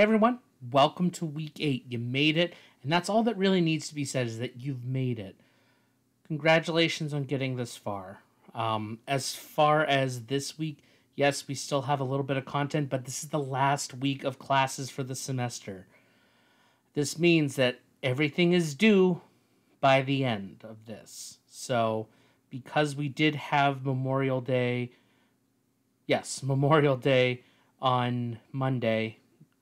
Everyone, welcome to week eight. You made it, and that's all that really needs to be said is that you've made it. Congratulations on getting this far. Um, as far as this week, yes, we still have a little bit of content, but this is the last week of classes for the semester. This means that everything is due by the end of this. So, because we did have Memorial Day, yes, Memorial Day on Monday,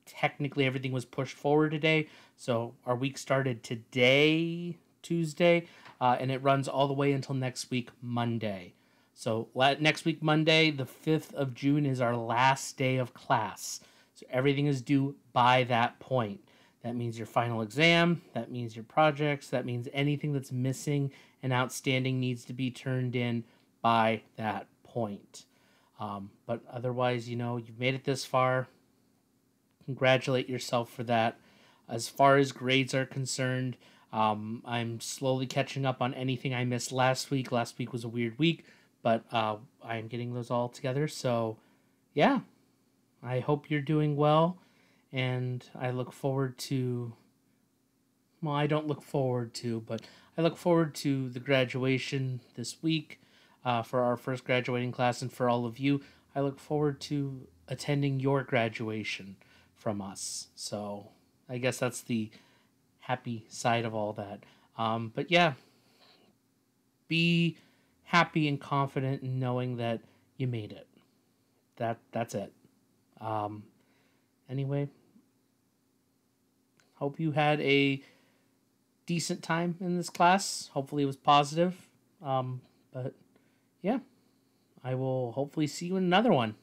technically everything was pushed forward today. So our week started today, Tuesday, uh, and it runs all the way until next week, Monday. So next week, Monday, the 5th of June, is our last day of class. So everything is due by that point. That means your final exam, that means your projects, that means anything that's missing and outstanding needs to be turned in by that point. Um, but otherwise, you know, you've made it this far congratulate yourself for that. As far as grades are concerned, um, I'm slowly catching up on anything I missed last week. Last week was a weird week, but uh, I'm getting those all together. So, yeah, I hope you're doing well, and I look forward to. Well, I don't look forward to, but I look forward to the graduation this week uh, for our first graduating class, and for all of you, I look forward to attending your graduation from us. So I guess that's the happy side of all that. Um, but yeah, be happy and confident in knowing that you made it. That that's it. Um, anyway, hope you had a decent time in this class. Hopefully, it was positive. Um, but yeah, I will hopefully see you in another one.